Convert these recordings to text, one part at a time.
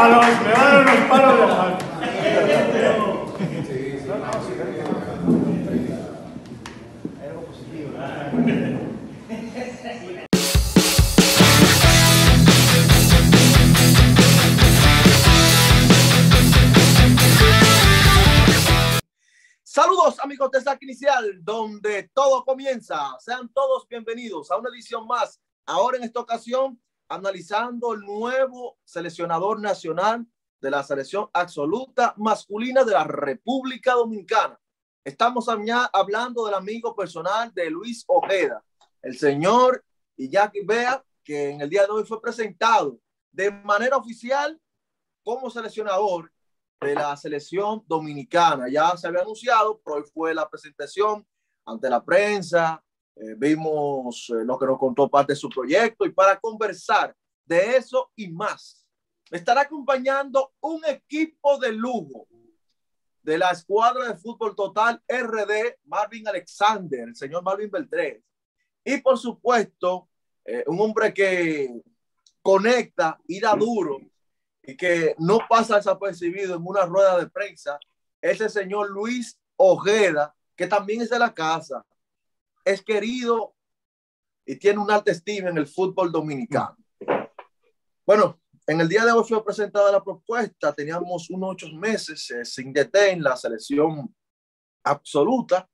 de. Saludos amigos de Saque Inicial, donde todo comienza. Sean todos bienvenidos a una edición más. Ahora en esta ocasión, analizando el nuevo seleccionador nacional de la selección absoluta masculina de la República Dominicana. Estamos hablando del amigo personal de Luis Ojeda, el señor Jackie Bea, que en el día de hoy fue presentado de manera oficial como seleccionador de la selección dominicana. Ya se había anunciado, pero hoy fue la presentación ante la prensa. Eh, vimos eh, lo que nos contó parte de su proyecto y para conversar de eso y más, me estará acompañando un equipo de lujo de la escuadra de fútbol total RD, Marvin Alexander, el señor Marvin Beltrés. Y por supuesto, eh, un hombre que conecta y da duro y que no pasa desapercibido en una rueda de prensa, es el señor Luis Ojeda, que también es de la casa, es querido y tiene una alta estima en el fútbol dominicano. Bueno, en el día de hoy fue presentada la propuesta, teníamos unos ocho meses eh, sin DT en la selección absoluta,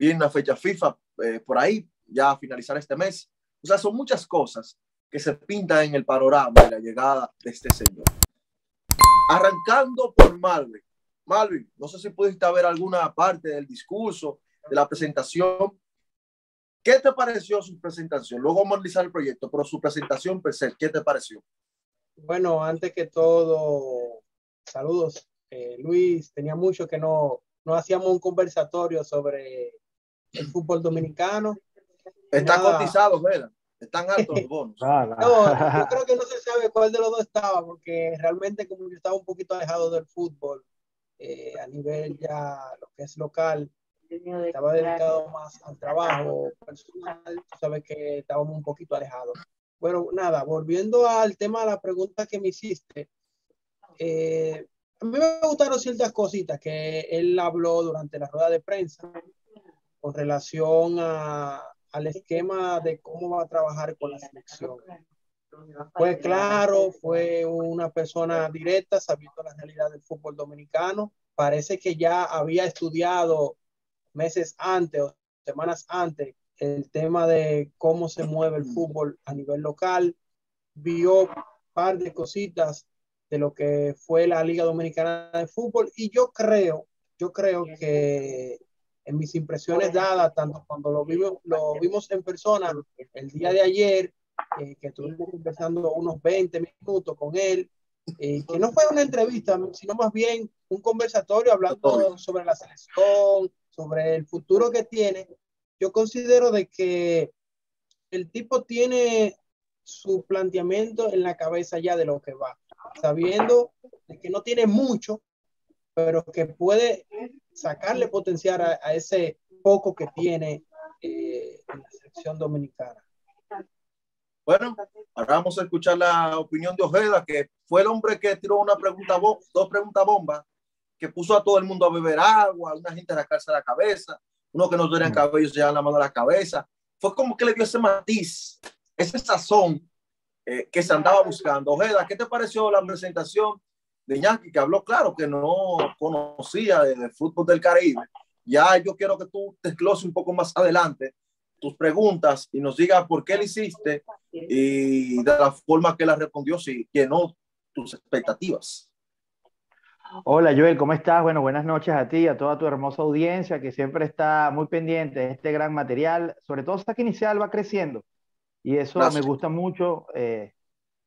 y en la fecha FIFA eh, por ahí, ya a finalizar este mes. O sea, son muchas cosas que se pinta en el panorama de la llegada de este señor. Arrancando por Malvin. Malvin, no sé si pudiste ver alguna parte del discurso, de la presentación. ¿Qué te pareció su presentación? Luego vamos a analizar el proyecto, pero su presentación, ¿qué te pareció? Bueno, antes que todo, saludos. Eh, Luis, tenía mucho que no, no hacíamos un conversatorio sobre el fútbol dominicano. Está cotizado, ¿verdad? Están altos los bonos. no, yo creo que no se sabe cuál de los dos estaba, porque realmente como yo estaba un poquito alejado del fútbol, eh, a nivel ya lo que es local, estaba dedicado más al trabajo personal, tú sabes que estábamos un poquito alejados. Bueno, nada, volviendo al tema de la pregunta que me hiciste, eh, a mí me gustaron ciertas cositas que él habló durante la rueda de prensa con relación a, al esquema de cómo va a trabajar con la selección. Fue claro, fue una persona directa, sabiendo la realidad del fútbol dominicano. Parece que ya había estudiado meses antes o semanas antes el tema de cómo se mueve el fútbol a nivel local. Vio un par de cositas de lo que fue la Liga Dominicana de Fútbol y yo creo, yo creo que en mis impresiones dadas, tanto cuando lo vimos, lo vimos en persona el día de ayer, eh, que estuvimos conversando unos 20 minutos con él, eh, que no fue una entrevista, sino más bien un conversatorio hablando sobre la selección, sobre el futuro que tiene. Yo considero de que el tipo tiene su planteamiento en la cabeza ya de lo que va, sabiendo que no tiene mucho, pero que puede sacarle potencial a, ese poco que tiene eh, en la selección dominicana. Bueno, ahora vamos a escuchar la opinión de Ojeda, que fue el hombre que tiró una pregunta, dos preguntas bombas, que puso a todo el mundo a beber agua, una gente a rascarse la cabeza, uno que no tenía mm. cabello se lleva la mano a la cabeza. Fue como que le dio ese matiz, ese sazón eh, que se andaba buscando. Ojeda, ¿qué te pareció la presentación de Yankee, que habló claro que no conocía del fútbol del Caribe. Ya yo quiero que tú desgloses un poco más adelante tus preguntas y nos digas por qué lo hiciste y de la forma que la respondió, si llenó tus expectativas. Hola Joel, ¿cómo estás? Bueno, buenas noches a ti, a toda tu hermosa audiencia que siempre está muy pendiente de este gran material. Sobre todo hasta que inicial va creciendo y eso me gusta mucho. Eh,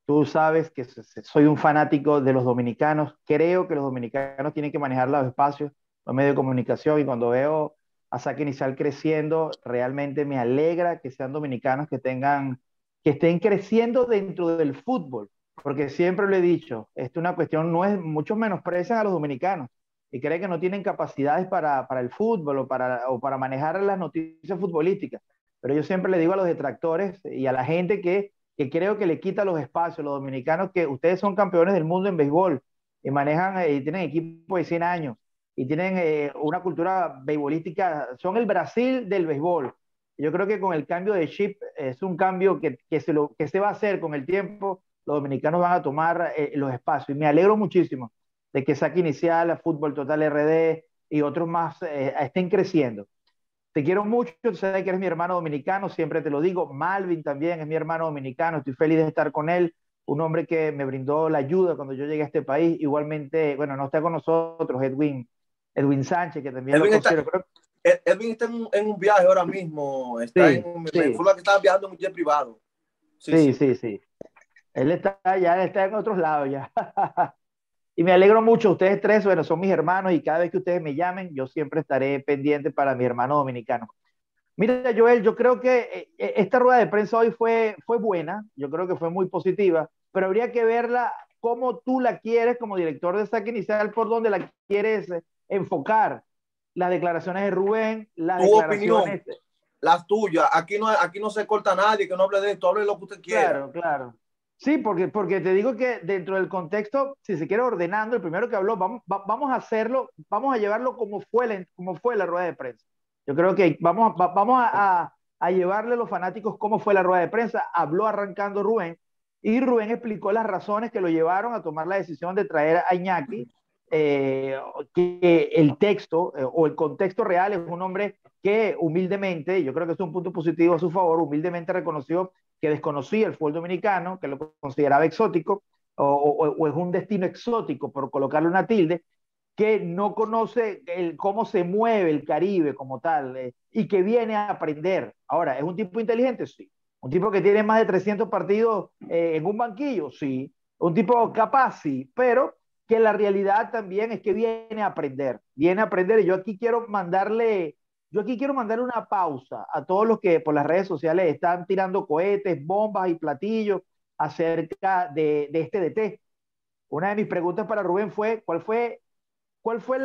Tú sabes que soy un fanático de los dominicanos. Creo que los dominicanos tienen que manejar los espacios, los medios de comunicación. Y cuando veo a Saque Inicial creciendo, realmente me alegra que sean dominicanos que tengan, que estén creciendo dentro del fútbol. Porque siempre lo he dicho, esto es una cuestión, no es, muchos menosprecian a los dominicanos y creen que no tienen capacidades para, para el fútbol o para, o para manejar las noticias futbolísticas. Pero yo siempre le digo a los detractores y a la gente que que creo que le quita los espacios los dominicanos, que ustedes son campeones del mundo en béisbol y manejan y tienen equipo de 100 años y tienen eh, una cultura beisbolística, son el Brasil del béisbol. Yo creo que con el cambio de chip es un cambio que, que, se, lo, que se va a hacer con el tiempo, los dominicanos van a tomar eh, los espacios y me alegro muchísimo de que Saque Inicial, Fútbol Total RD y otros más eh, estén creciendo. Te quiero mucho, sabes que eres mi hermano dominicano, siempre te lo digo. Malvin también es mi hermano dominicano, estoy feliz de estar con él un hombre que me brindó la ayuda cuando yo llegué a este país. Igualmente, bueno, no está con nosotros, Edwin, Edwin Sánchez, que también Edwin lo está, considero. Edwin está en, un viaje ahora mismo, está Sí, en, sí. la que estaba viajando en un jet privado. Sí, sí, sí. Él está ya, él está en otros lados ya. y me alegro mucho, ustedes tres, bueno, son mis hermanos y cada vez que ustedes me llamen, yo siempre estaré pendiente para mi hermano dominicano. Mira, Joel, yo creo que eh, eh, esta rueda de prensa hoy fue, fue buena, yo creo que fue muy positiva, pero habría que verla como tú la quieres como director de saque inicial, por donde la quieres eh, enfocar. Las declaraciones de Rubén, las Tu declaraciones... Las tuyas, aquí no, aquí no se corta nadie que no hable de esto, hable lo que usted quiera. Claro, claro. Sí, porque, porque te digo que dentro del contexto, si se quiere ordenando, el primero que habló, vamos, va- vamos a hacerlo, vamos a llevarlo como fue, la, como fue la rueda de prensa. Yo creo que vamos, va- vamos a, a- a llevarle a los fanáticos cómo fue la rueda de prensa. Habló arrancando Rubén y Rubén explicó las razones que lo llevaron a tomar la decisión de traer a Iñaki, eh, que el texto eh, o el contexto real es un hombre que humildemente, yo creo que es un punto positivo a su favor, humildemente reconoció que desconocía el fútbol dominicano, que lo consideraba exótico, o, es un destino exótico, por colocarle una tilde, que no conoce el, cómo se mueve el Caribe como tal, eh, y que viene a aprender. Ahora, ¿es un tipo inteligente? Sí. ¿Un tipo que tiene más de 300 partidos eh, en un banquillo? Sí. ¿Un tipo capaz? Sí. Pero que la realidad también es que viene a aprender, viene a aprender, y yo aquí quiero mandarle yo aquí quiero mandarle una pausa a todos los que por las redes sociales están tirando cohetes, bombas y platillos acerca de, este DT. Una de mis preguntas para Rubén fue, ¿cuál fue, cuál fue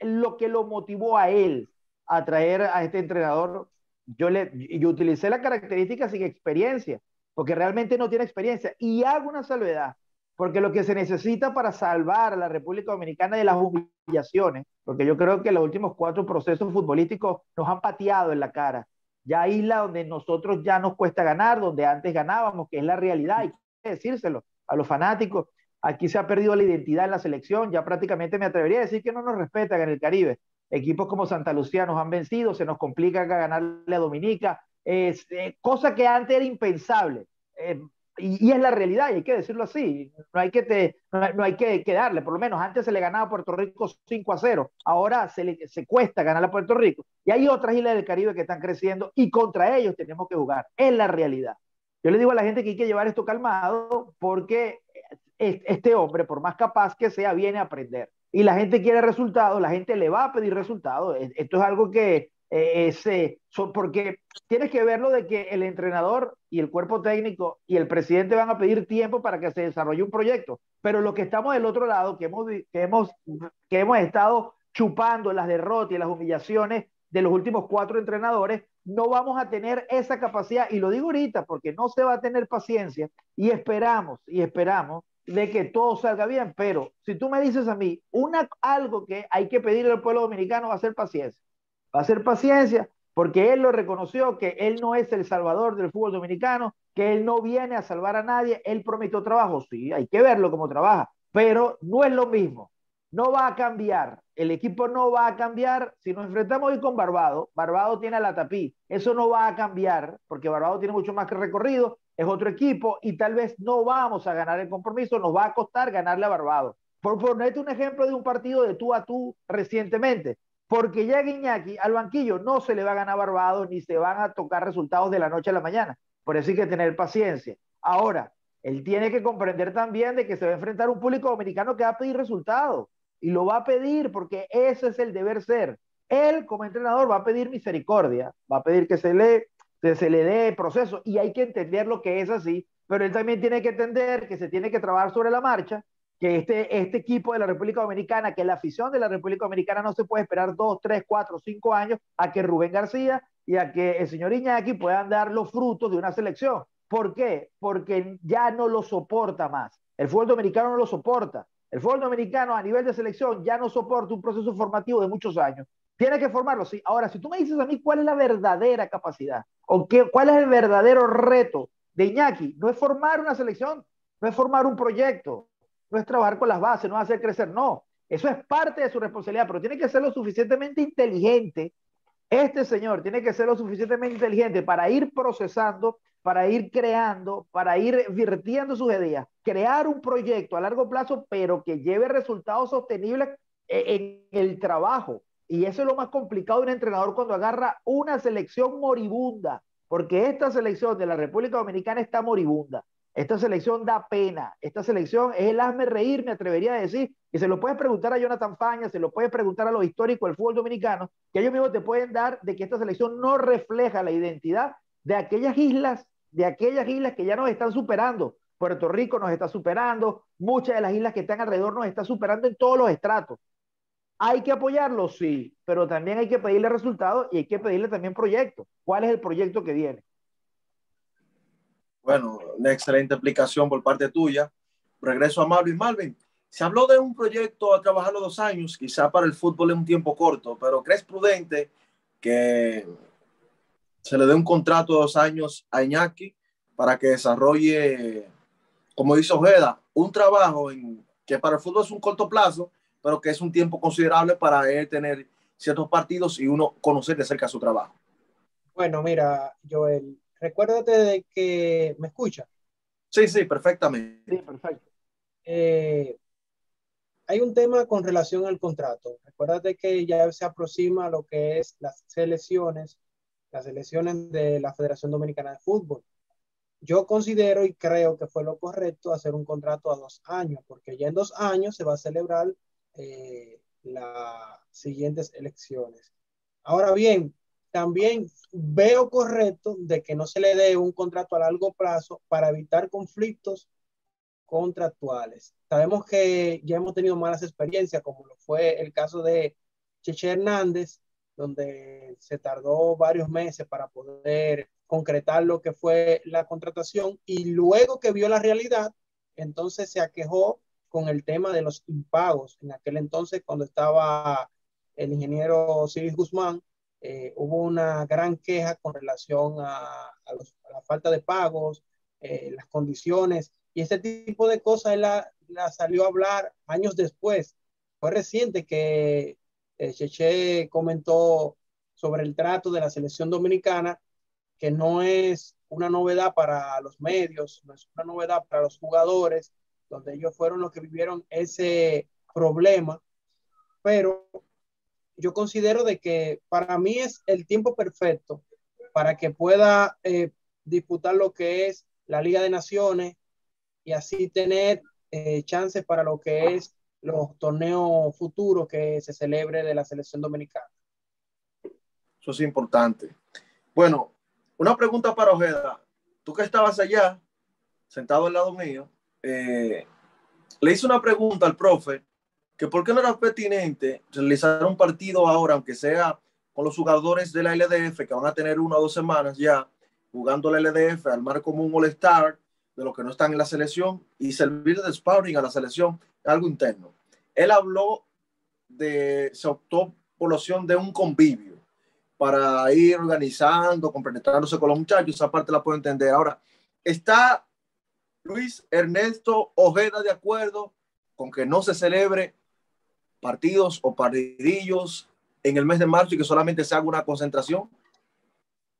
lo que lo motivó a él a traer a este entrenador? Yo, le, yo utilicé la característica sin experiencia, porque realmente no tiene experiencia. Y hago una salvedad, porque lo que se necesita para salvar a la República Dominicana de las humillaciones, porque yo creo que los últimos cuatro procesos futbolísticos nos han pateado en la cara. Ya isla donde nosotros ya nos cuesta ganar, donde antes ganábamos, que es la realidad, hay que decírselo a los fanáticos. Aquí se ha perdido la identidad en la selección, ya prácticamente me atrevería a decir que no nos respetan en el Caribe. Equipos como Santa Lucía nos han vencido, se nos complica ganarle a Dominica, eh, cosa que antes era impensable. Eh, y, y, es la realidad, y hay que decirlo así. No hay que, te, no, hay que, que, darle, por lo menos antes se le ganaba a Puerto Rico 5 a 0, ahora se, le, se cuesta ganar a Puerto Rico. Y hay otras islas del Caribe que están creciendo y contra ellos tenemos que jugar. Es la realidad. Yo le digo a la gente que hay que llevar esto calmado porque este hombre, por más capaz que sea, viene a aprender. Y la gente quiere resultados, la gente le va a pedir resultados. Esto es algo que eh, es, eh, son, porque tienes que verlo de que el entrenador y el cuerpo técnico y el presidente van a pedir tiempo para que se desarrolle un proyecto. Pero los que estamos del otro lado, que hemos, que hemos, que hemos estado chupando las derrotas y las humillaciones de los últimos cuatro entrenadores, no vamos a tener esa capacidad. Y lo digo ahorita porque no se va a tener paciencia y esperamos, y esperamos de que todo salga bien. Pero si tú me dices a mí, una, algo que hay que pedirle al pueblo dominicano va a ser paciencia va a ser paciencia, porque él lo reconoció, que él no es el salvador del fútbol dominicano, que él no viene a salvar a nadie, él prometió trabajo, sí, hay que verlo como trabaja, pero no es lo mismo, no va a cambiar, el equipo no va a cambiar, si nos enfrentamos hoy con Barbado, Barbado tiene a la tapí, eso no va a cambiar, porque Barbado tiene mucho más que recorrido, es otro equipo, y tal vez no vamos a ganar el compromiso, nos va a costar ganarle a Barbado. Por ponerte un ejemplo de un partido de tú a tú recientemente, porque ya Guiñaki al banquillo no se le va a ganar Barbados ni se van a tocar resultados de la noche a la mañana. Por eso hay que tener paciencia. Ahora, él tiene que comprender también de que se va a enfrentar un público dominicano que va a pedir resultados y lo va a pedir porque ese es el deber ser. Él como entrenador va a pedir misericordia, va a pedir que se le, que se le dé proceso y hay que entender lo que es así, pero él también tiene que entender que se tiene que trabajar sobre la marcha que este, este equipo de la República Dominicana, que la afición de la República Dominicana no se puede esperar dos, tres, cuatro, cinco años a que Rubén García y a que el señor Iñaki puedan dar los frutos de una selección. ¿Por qué? Porque ya no lo soporta más. El fútbol dominicano no lo soporta. El fútbol dominicano a nivel de selección ya no soporta un proceso formativo de muchos años. Tiene que formarlo, sí. Ahora, si tú me dices a mí cuál es la verdadera capacidad o qué, cuál es el verdadero reto de Iñaki, no es formar una selección, no es formar un proyecto, no es trabajar con las bases, no es hacer crecer, no. Eso es parte de su responsabilidad, pero tiene que ser lo suficientemente inteligente. Este señor tiene que ser lo suficientemente inteligente para ir procesando, para ir creando, para ir virtiendo sus ideas, crear un proyecto a largo plazo, pero que lleve resultados sostenibles en el trabajo. Y eso es lo más complicado de un entrenador cuando agarra una selección moribunda, porque esta selección de la República Dominicana está moribunda. Esta selección da pena. Esta selección es el hazme reír, me atrevería a decir. Y se lo puedes preguntar a Jonathan Faña, se lo puedes preguntar a los históricos del fútbol dominicano, que ellos mismos te pueden dar de que esta selección no refleja la identidad de aquellas islas, de aquellas islas que ya nos están superando. Puerto Rico nos está superando, muchas de las islas que están alrededor nos están superando en todos los estratos. ¿Hay que apoyarlo? Sí, pero también hay que pedirle resultados y hay que pedirle también proyectos. ¿Cuál es el proyecto que viene? Bueno, una excelente explicación por parte tuya. Regreso a Marvin. Marvin, se habló de un proyecto a trabajar los dos años, quizá para el fútbol es un tiempo corto, pero ¿crees prudente que se le dé un contrato de dos años a Iñaki para que desarrolle, como dice Ojeda, un trabajo en, que para el fútbol es un corto plazo, pero que es un tiempo considerable para él tener ciertos partidos y uno conocer de cerca su trabajo? Bueno, mira, Joel, recuérdate de que me escucha. Sí, sí, perfectamente. Sí, perfecto. Eh, hay un tema con relación al contrato. Recuérdate que ya se aproxima lo que es las selecciones, las elecciones de la Federación Dominicana de Fútbol. Yo considero y creo que fue lo correcto hacer un contrato a dos años, porque ya en dos años se va a celebrar eh, las siguientes elecciones. Ahora bien, también veo correcto de que no se le dé un contrato a largo plazo para evitar conflictos contractuales. Sabemos que ya hemos tenido malas experiencias, como lo fue el caso de Cheche Hernández, donde se tardó varios meses para poder concretar lo que fue la contratación y luego que vio la realidad, entonces se aquejó con el tema de los impagos. En aquel entonces, cuando estaba el ingeniero Ciris Guzmán, eh, hubo una gran queja con relación a, la falta de pagos, eh, las condiciones, y ese tipo de cosas él la, salió a hablar años después. Fue reciente que eh, Cheche comentó sobre el trato de la selección dominicana, que no es una novedad para los medios, no es una novedad para los jugadores, donde ellos fueron los que vivieron ese problema, pero yo considero de que para mí es el tiempo perfecto para que pueda eh, disputar lo que es la Liga de Naciones y así tener eh, chances para lo que es los torneos futuros que se celebre de la selección dominicana. Eso es importante. Bueno, una pregunta para Ojeda. Tú que estabas allá, sentado al lado mío, eh, le hice una pregunta al profe que por qué no era pertinente realizar un partido ahora, aunque sea con los jugadores de la LDF, que van a tener una o dos semanas ya jugando la LDF, armar como un all-star de los que no están en la selección y servir de sparring a la selección, algo interno. Él habló de, se optó por la opción de un convivio para ir organizando, compenetrándose con los muchachos, esa parte la puedo entender. Ahora, ¿está Luis Ernesto Ojeda de acuerdo con que no se celebre partidos o partidillos en el mes de marzo y que solamente se haga una concentración?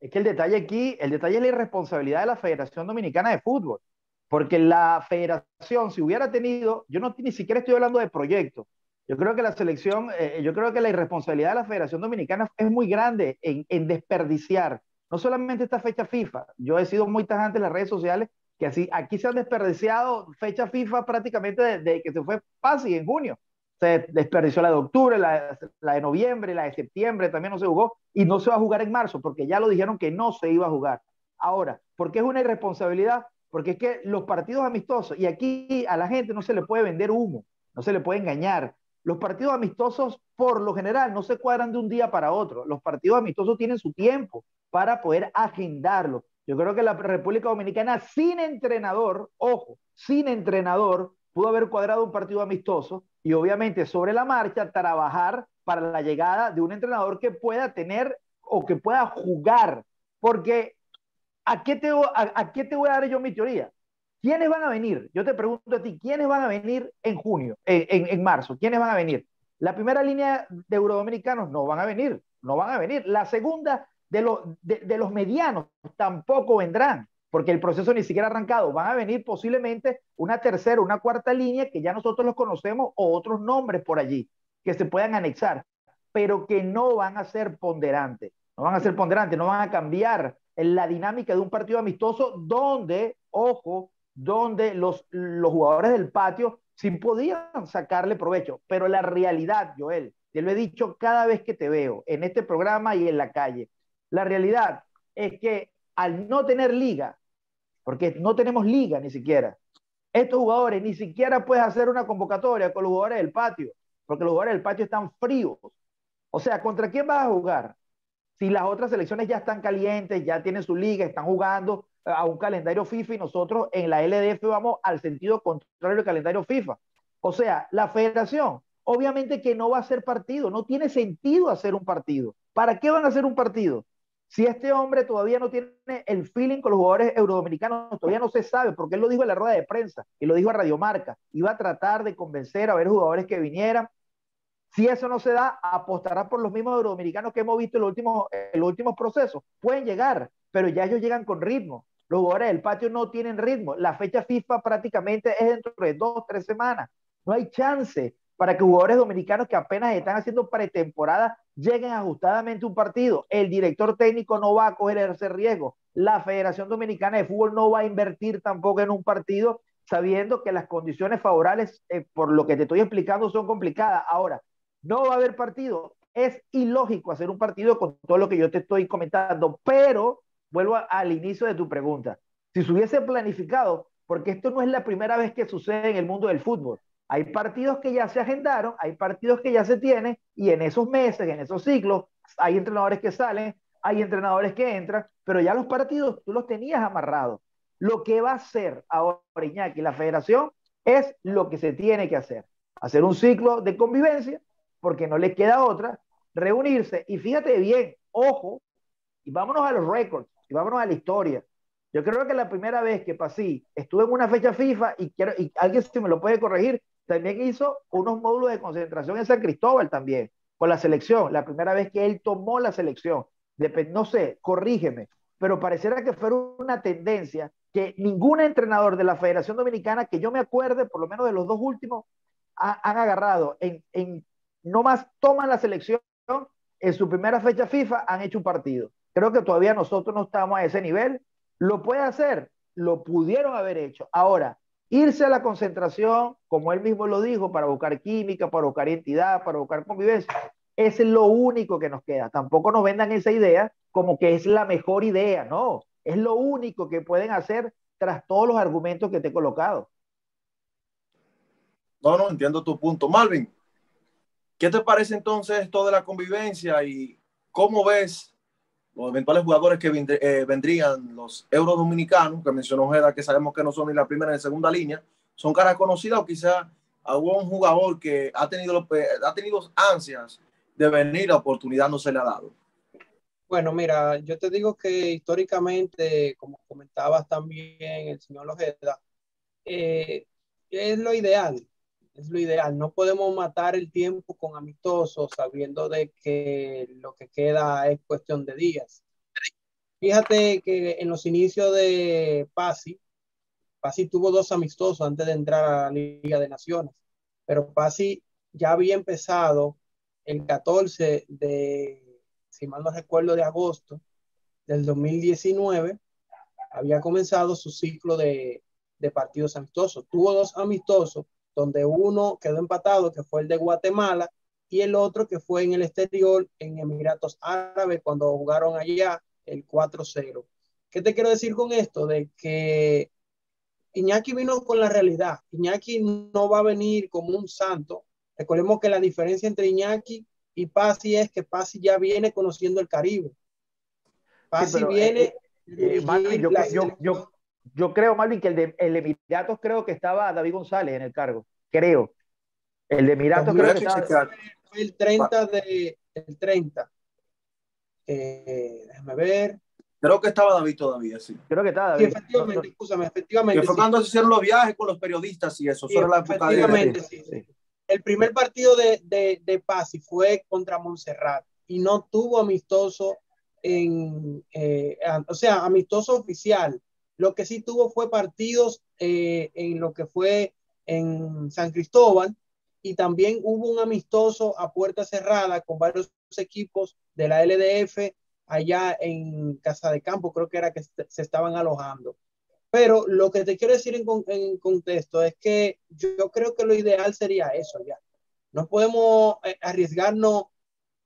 Es que el detalle aquí, el detalle es la irresponsabilidad de la Federación Dominicana de Fútbol, porque la federación, si hubiera tenido, yo no ni siquiera estoy hablando de proyectos, yo creo que la selección, eh, yo creo que la irresponsabilidad de la Federación Dominicana es muy grande en, desperdiciar, no solamente esta fecha FIFA, yo he sido muy tajante en las redes sociales, que así, aquí se han desperdiciado fecha FIFA prácticamente desde de que se fue fácil en junio se desperdició la de octubre, la, de noviembre, la de septiembre también no se jugó y no se va a jugar en marzo porque ya lo dijeron que no se iba a jugar. Ahora, ¿por qué es una irresponsabilidad? Porque es que los partidos amistosos, y aquí a la gente no se le puede vender humo, no se le puede engañar. Los partidos amistosos, por lo general, no se cuadran de un día para otro. Los partidos amistosos tienen su tiempo para poder agendarlo. Yo creo que la República Dominicana sin entrenador, ojo, sin entrenador, pudo haber cuadrado un partido amistoso y obviamente sobre la marcha trabajar para la llegada de un entrenador que pueda tener o que pueda jugar. Porque, ¿a qué te, te voy a dar yo mi teoría? ¿Quiénes van a venir? Yo te pregunto a ti, ¿quiénes van a venir en junio, en, marzo? ¿Quiénes van a venir? La primera línea de eurodominicanos no van a venir, no van a venir. La segunda de los medianos tampoco vendrán porque el proceso ni siquiera ha arrancado. Van a venir posiblemente una tercera, una cuarta línea que ya nosotros los conocemos o otros nombres por allí que se puedan anexar, pero que no van a ser ponderantes. No van a ser ponderantes, no van a cambiar la dinámica de un partido amistoso donde, ojo, donde los, los jugadores del patio sí podían sacarle provecho. Pero la realidad, Joel, te lo he dicho cada vez que te veo en este programa y en la calle, la realidad es que al no tener liga, porque no tenemos liga ni siquiera. Estos jugadores ni siquiera puedes hacer una convocatoria con los jugadores del patio, porque los jugadores del patio están fríos. O sea, ¿contra quién vas a jugar? Si las otras selecciones ya están calientes, ya tienen su liga, están jugando eh, a un calendario FIFA y nosotros en la LDF vamos al sentido contrario del calendario FIFA. O sea, la federación, obviamente que no va a hacer partido, no tiene sentido hacer un partido. ¿Para qué van a hacer un partido? Si este hombre todavía no tiene el feeling con los jugadores eurodominicanos, todavía no se sabe, porque él lo dijo en la rueda de prensa y lo dijo a Radiomarca, iba a tratar de convencer a ver jugadores que vinieran. Si eso no se da, apostará por los mismos eurodominicanos que hemos visto en los últimos, en últimos procesos. Pueden llegar, pero ya ellos llegan con ritmo. Los jugadores del patio no tienen ritmo. La fecha FIFA prácticamente es dentro de dos, tres semanas. No hay chance para que jugadores dominicanos que apenas están haciendo pretemporada lleguen ajustadamente un partido. El director técnico no va a coger ese riesgo. La Federación Dominicana de Fútbol no va a invertir tampoco en un partido sabiendo que las condiciones favorables, eh, por lo que te estoy explicando, son complicadas. Ahora, no va a haber partido. Es ilógico hacer un partido con todo lo que yo te estoy comentando, pero vuelvo al inicio de tu pregunta. Si se hubiese planificado, porque esto no es la primera vez que sucede en el mundo del fútbol. Hay partidos que ya se agendaron, hay partidos que ya se tienen y en esos meses, en esos ciclos, hay entrenadores que salen, hay entrenadores que entran, pero ya los partidos tú los tenías amarrados. Lo que va a hacer ahora Iñaki la federación es lo que se tiene que hacer. Hacer un ciclo de convivencia, porque no le queda otra, reunirse y fíjate bien, ojo, y vámonos a los récords, y vámonos a la historia. Yo creo que la primera vez que pasé, estuve en una fecha FIFA y, quiero, y alguien se me lo puede corregir, también hizo unos módulos de concentración en San Cristóbal también, con la selección, la primera vez que él tomó la selección. no sé, corrígeme, pero pareciera que fue una tendencia que ningún entrenador de la Federación Dominicana, que yo me acuerde, por lo menos de los dos últimos, han agarrado en, en, no más toman la selección, en su primera fecha FIFA han hecho un partido. Creo que todavía nosotros no estamos a ese nivel. Lo puede hacer, lo pudieron haber hecho. Ahora, Irse a la concentración, como él mismo lo dijo, para buscar química, para buscar identidad, para buscar convivencia, es lo único que nos queda. Tampoco nos vendan esa idea como que es la mejor idea, no. Es lo único que pueden hacer tras todos los argumentos que te he colocado. No, no, entiendo tu punto. Malvin, ¿qué te parece entonces esto de la convivencia y cómo ves los eventuales jugadores que eh, vendrían, los euros dominicanos, que mencionó Jeda, que sabemos que no son ni la primera ni la segunda línea, son caras conocidas o quizá algún jugador que ha tenido, eh, ha tenido ansias de venir, la oportunidad no se le ha dado. Bueno, mira, yo te digo que históricamente, como comentabas también el señor Ojeda, eh, es lo ideal es lo ideal. No podemos matar el tiempo con amistosos sabiendo de que lo que queda es cuestión de días. Fíjate que en los inicios de Pasi, Pasi tuvo dos amistosos antes de entrar a la Liga de Naciones, pero Pasi ya había empezado el 14 de, si mal no recuerdo, de agosto del 2019, había comenzado su ciclo de, de partidos amistosos. Tuvo dos amistosos donde uno quedó empatado, que fue el de Guatemala, y el otro que fue en el exterior, en Emiratos Árabes, cuando jugaron allá el 4-0. ¿Qué te quiero decir con esto? De que Iñaki vino con la realidad. Iñaki no va a venir como un santo. Recordemos que la diferencia entre Iñaki y Pasi es que Pasi ya viene conociendo el Caribe. Pasi viene, eh, Eh, yo, yo, yo, yo, creo, Malvin, que el de el Emiratos creo que estaba David González en el cargo. Creo. El de Emiratos creo que estaba. el 30 de. El 30. Eh, déjame ver. Creo que estaba David todavía, sí. Creo que estaba David. Sí, efectivamente, escúchame, efectivamente. Que fue cuando se hicieron los viajes con los periodistas y eso. Sí, la efectivamente, sí. sí. El primer partido de, de, de Pasi fue contra Montserrat y no tuvo amistoso en, eh, o sea, amistoso oficial. Lo que sí tuvo fue partidos eh, en lo que fue en San Cristóbal y también hubo un amistoso a puerta cerrada con varios equipos de la LDF allá en Casa de Campo, creo que era que se estaban alojando. Pero lo que te quiero decir en, en contexto es que yo creo que lo ideal sería eso ya. No podemos eh, arriesgarnos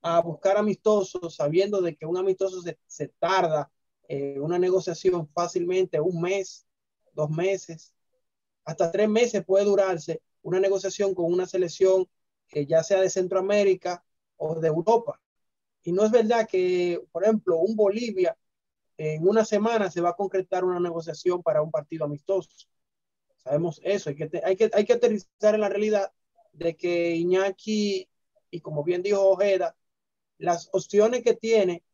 a buscar amistosos sabiendo de que un amistoso se, se tarda eh, una negociación fácilmente un mes, dos meses, hasta tres meses puede durarse una negociación con una selección que ya sea de Centroamérica o de Europa. Y no es verdad que, por ejemplo, un Bolivia en una semana se va a concretar una negociación para un partido amistoso. Sabemos eso, hay que, hay que, hay que aterrizar en la realidad de que Iñaki, y como bien dijo Ojeda, las opciones que tiene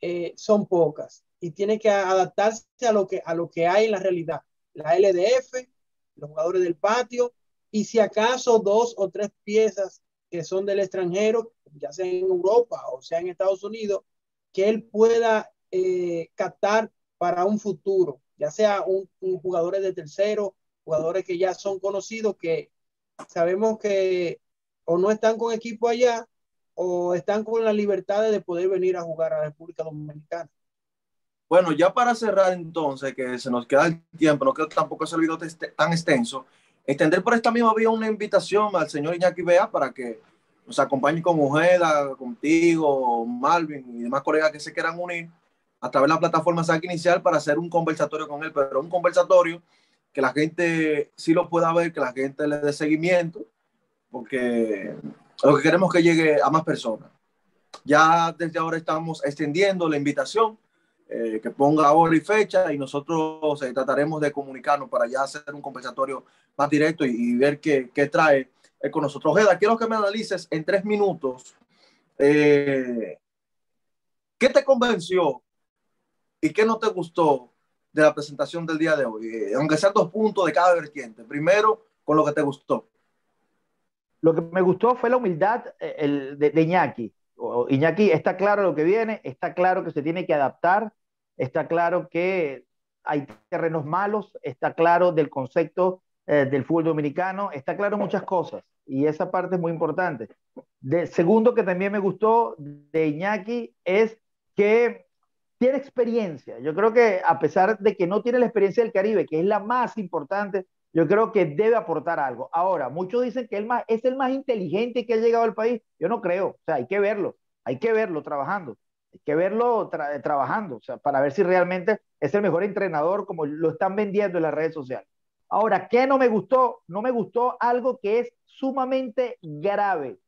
eh, son pocas y tiene que adaptarse a lo que, a lo que hay en la realidad. La LDF, los jugadores del patio y si acaso dos o tres piezas que son del extranjero, ya sea en Europa o sea en Estados Unidos, que él pueda eh, captar para un futuro, ya sea un, un jugadores de tercero, jugadores que ya son conocidos, que sabemos que o no están con equipo allá o están con la libertad de poder venir a jugar a la República Dominicana. Bueno, ya para cerrar entonces, que se nos queda el tiempo, no quiero tampoco hacer el video tan extenso, extender por esta misma vía una invitación al señor Iñaki Bea para que nos acompañe con Ojeda, contigo, Malvin y demás colegas que se quieran unir a través de la plataforma SAC Inicial para hacer un conversatorio con él, pero un conversatorio que la gente sí lo pueda ver, que la gente le dé seguimiento, porque lo que queremos es que llegue a más personas. Ya desde ahora estamos extendiendo la invitación, eh, que ponga hora y fecha y nosotros eh, trataremos de comunicarnos para ya hacer un conversatorio más directo y, ver qué, qué trae eh, con nosotros. Ojeda, quiero que me analices en tres minutos qué te convenció y qué no te gustó de la presentación del día de hoy, aunque sean dos puntos de cada vertiente. Primero, con lo que te gustó. Lo que me gustó fue la humildad eh, el, de, Iñaki. Iñaki está claro lo que viene, está claro que se tiene que adaptar, está claro que hay terrenos malos, está claro del concepto eh, del fútbol dominicano, está claro muchas cosas y esa parte es muy importante. De, segundo que también me gustó de Iñaki es que tiene experiencia. Yo creo que a pesar de que no tiene la experiencia del Caribe, que es la más importante, yo creo que debe aportar algo. Ahora, muchos dicen que es el más inteligente que ha llegado al país. Yo no creo, o sea, hay que verlo, hay que verlo trabajando, hay que verlo trabajando, o sea, para ver si realmente es el mejor entrenador como lo están vendiendo en las redes sociales. Ahora, ¿qué no me gustó? No me gustó algo que es sumamente grave,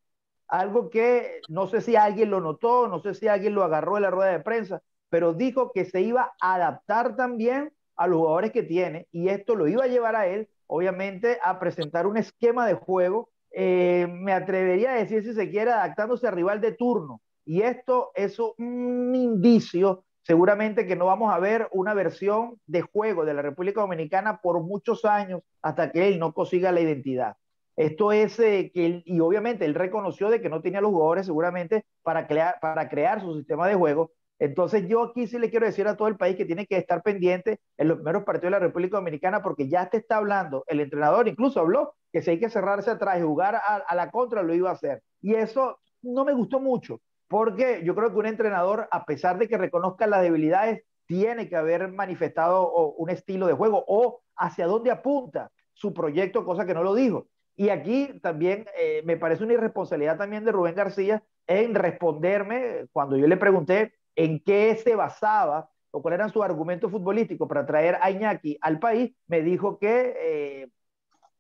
algo que no sé si alguien lo notó, no sé si alguien lo agarró en la rueda de prensa, pero dijo que se iba a adaptar también a los jugadores que tiene y esto lo iba a llevar a él obviamente, a presentar un esquema de juego, eh, me atrevería a decir, si se quiere, adaptándose al rival de turno. Y esto es un indicio, seguramente, que no vamos a ver una versión de juego de la República Dominicana por muchos años hasta que él no consiga la identidad. Esto es eh, que y obviamente él reconoció de que no tenía los jugadores seguramente para crear su sistema de juego, entonces yo aquí sí le quiero decir a todo el país que tiene que estar pendiente en los primeros partidos de la República Dominicana porque ya te está hablando, el entrenador incluso habló que si hay que cerrarse atrás y jugar a, la contra lo iba a hacer. Y eso no me gustó mucho porque yo creo que un entrenador, a pesar de que reconozca las debilidades, tiene que haber manifestado un estilo de juego o hacia dónde apunta su proyecto, cosa que no lo dijo. Y aquí también eh, me parece una irresponsabilidad también de Rubén García en responderme cuando yo le pregunté en qué se basaba o cuál era su argumento futbolístico para traer a Iñaki al país, me dijo que, eh,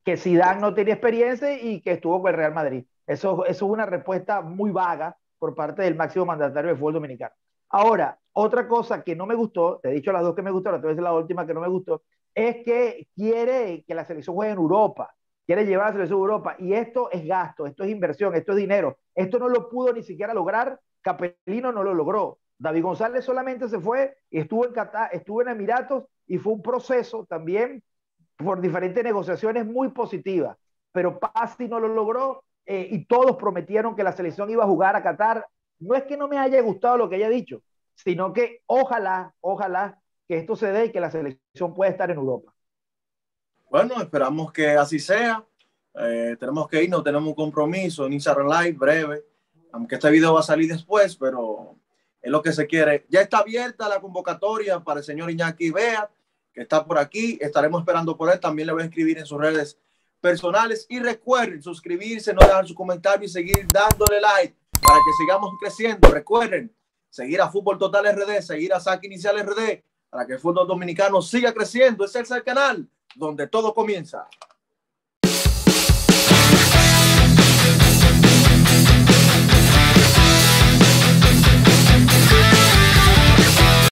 que Zidane no tenía experiencia y que estuvo con el Real Madrid. Eso, eso es una respuesta muy vaga por parte del máximo mandatario del fútbol dominicano. Ahora, otra cosa que no me gustó, te he dicho las dos que me gustaron, te voy la última que no me gustó, es que quiere que la selección juegue en Europa, quiere llevar a la selección a Europa, y esto es gasto, esto es inversión, esto es dinero. Esto no lo pudo ni siquiera lograr, Capelino no lo logró. David González solamente se fue estuvo en Qatar, estuvo en Emiratos y fue un proceso también por diferentes negociaciones muy positivas, pero Pasi no lo logró eh, y todos prometieron que la selección iba a jugar a Qatar. No es que no me haya gustado lo que haya dicho, sino que ojalá, ojalá que esto se dé y que la selección pueda estar en Europa. Bueno, esperamos que así sea. Eh, tenemos que irnos, tenemos un compromiso en Instagram Live breve, aunque este video va a salir después, pero es lo que se quiere. Ya está abierta la convocatoria para el señor Iñaki Bea, que está por aquí. Estaremos esperando por él. También le voy a escribir en sus redes personales. Y recuerden suscribirse, no dejar su comentario y seguir dándole like para que sigamos creciendo. Recuerden seguir a Fútbol Total RD, seguir a Saque Inicial RD para que el fútbol dominicano siga creciendo. Ese es el canal donde todo comienza.